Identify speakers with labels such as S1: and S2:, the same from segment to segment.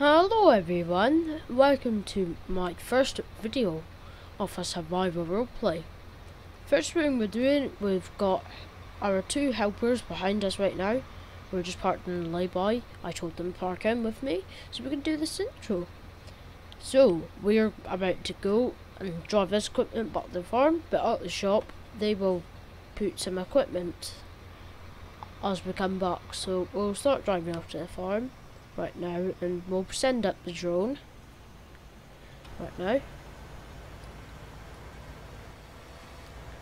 S1: Hello everyone, welcome to my first video of a survival roleplay. First thing we're doing, we've got our two helpers behind us right now. We're just parked in the lay-by. I told them to park in with me so we can do this intro. So, we're about to go and drive this equipment back to the farm, but at the shop they will put some equipment as we come back. So we'll start driving off to the farm right now and we'll send up the drone right now.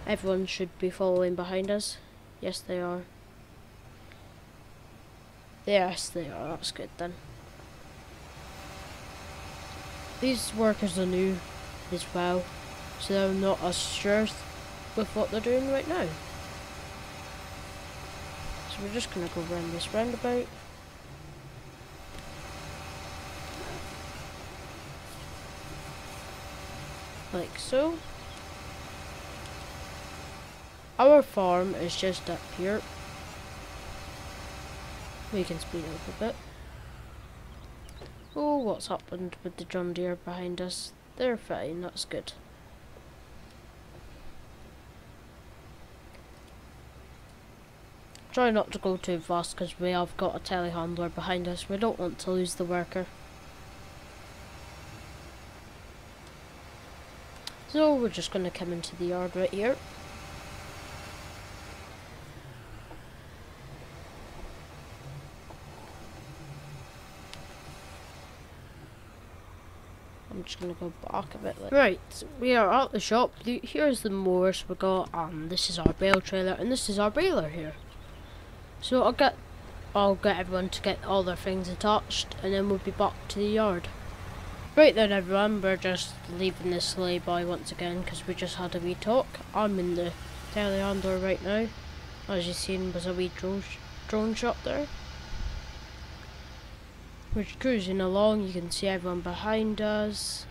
S1: Everyone should be following behind us. Yes, they are. Yes, they are. That's good then. These workers are new as well, so they're not as sure with what they're doing right now. So we're just gonna go around this roundabout. Like so. Our farm is just up here. We can speed up a bit. Oh, what's happened with the John Deere behind us? They're fine, that's good. Try not to go too fast because we have got a telehandler behind us. We don't want to lose the worker. So we're just going to come into the yard right here. I'm just going to go back a bit. Right, we are at the shop. Here's the mowers we got, and this is our bale trailer, and this is our baler here. So I'll get, I'll get everyone to get all their things attached, and then we'll be back to the yard. Right then everyone, we're just leaving this lay-by once again because we just had a wee talk. I'm in the telehandler right now. As you've seen was a wee drone, drone shot there. We're cruising along, you can see everyone behind us.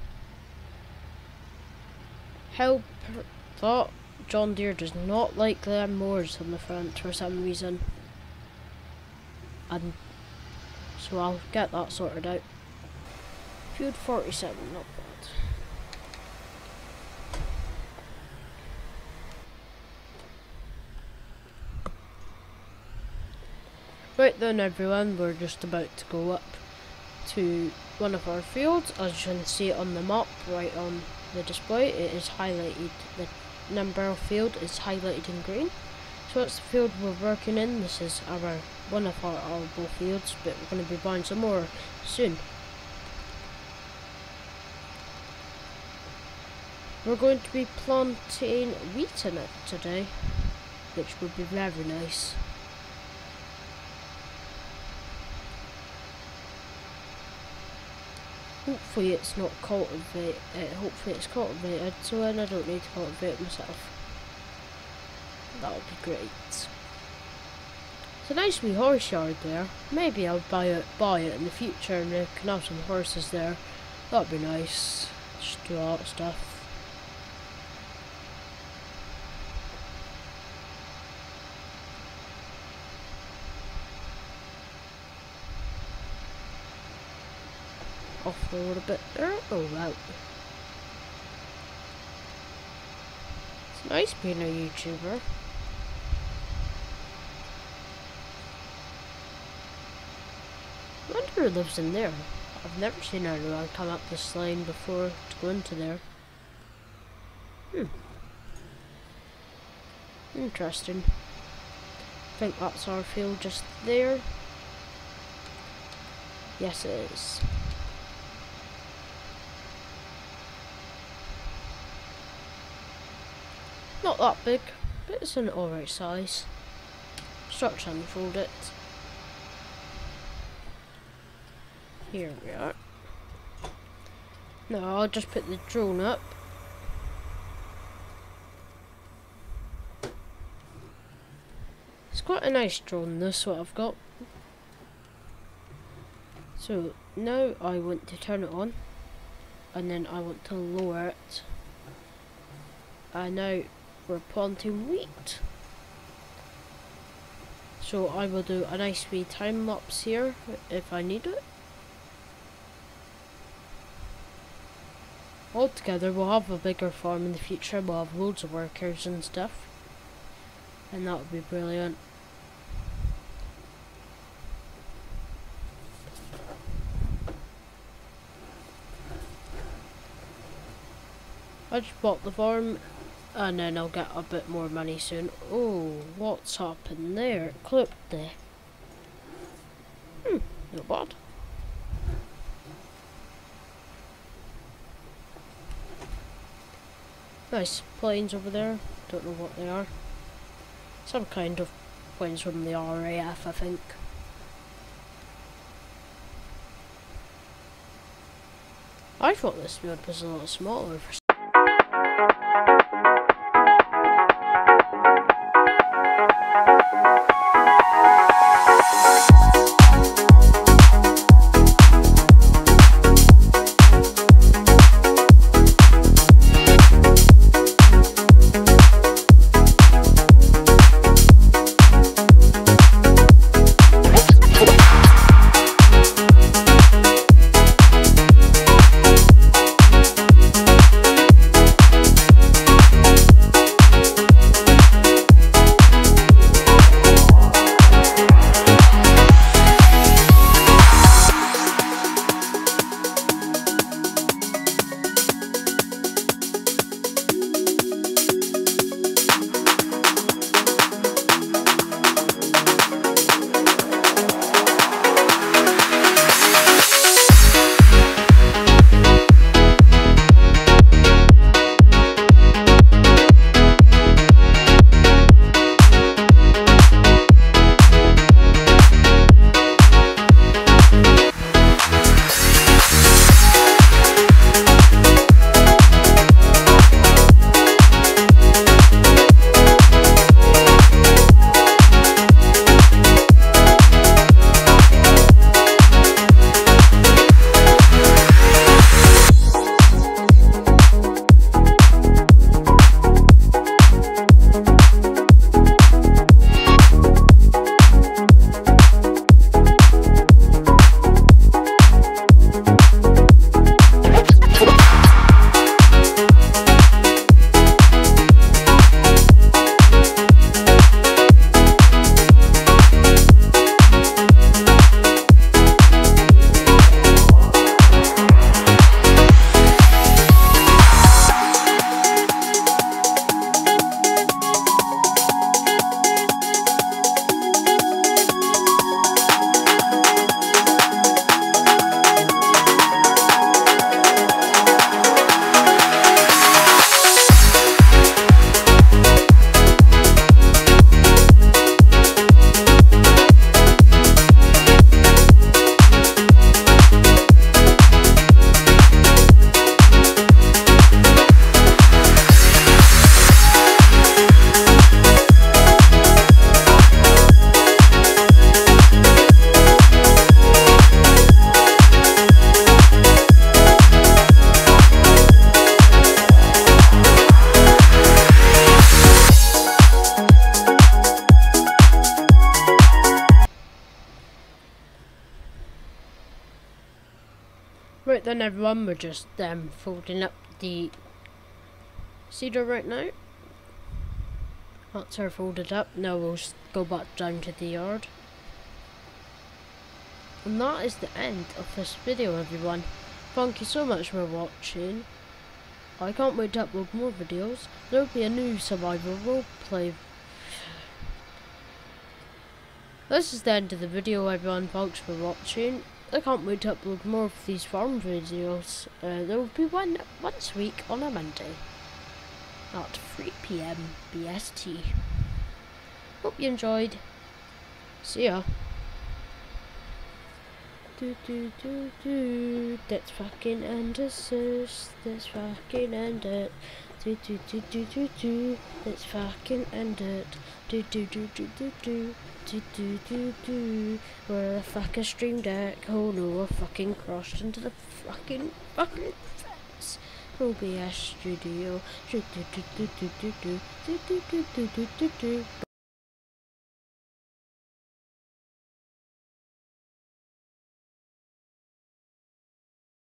S1: Help thought John Deere does not like the mowers on the front for some reason. And so I'll get that sorted out. Field 47, not bad. Right then everyone, we're just about to go up to one of our fields. As you can see on the map right on the display, it is highlighted, the number of field is highlighted in green. So that's the field we're working in. This is our one of our arable fields, but we're going to be buying some more soon. We're going to be planting wheat in it today, which would be very nice. Hopefully it's not cultivated, uh, hopefully it's cultivated, so then I don't need to cultivate myself. That would be great. It's a nice wee horse yard there. Maybe I'll buy it, buy it in the future and we can have some horses there. That'd be nice. Just do all that stuff. Off-road a bit there. Oh wow. It's nice being a YouTuber. I wonder who lives in there. I've never seen anyone come up this lane before to go into there. Hmm. Interesting. I think that's our field just there. Yes, it is. Not that big, but it's an alright size. Start to unfold it. Here we are. Now I'll just put the drone up. It's quite a nice drone this what I've got. So now I want to turn it on and then I want to lower it. And now we're planting wheat. So I will do a nice wee time lapse here if I need it. altogether we'll have a bigger farm in the future. We'll have loads of workers and stuff. And that would be brilliant. I just bought the farm and then I'll get a bit more money soon. Oh, what's happened there? It clipped there. Hmm, not bad. Nice planes over there. Don't know what they are. Some kind of planes from the RAF, I think. I thought this build was a lot smaller for Then everyone, we're just um, folding up the seeder right now. That's her folded up. Now we'll go back down to the yard. And that is the end of this video everyone. Thank you so much for watching. I can't wait to upload more videos. There will be a new survival roleplay. This is the end of the video everyone. Thanks for watching. I can't wait to upload more of these farm videos. Uh, there will be one once a week on a Monday at 3 p.m. BST. Hope you enjoyed. See ya. Do do do do. That's fucking end assist. That's fucking end it. Do do do do do do. Let's fucking end it. Do do do do do do. Do do do do. Where the fuck is Stream Deck? Oh no, I fucking crashed into the fucking fucking fence. OBS Studio. Do do do do do do do do do do do do do.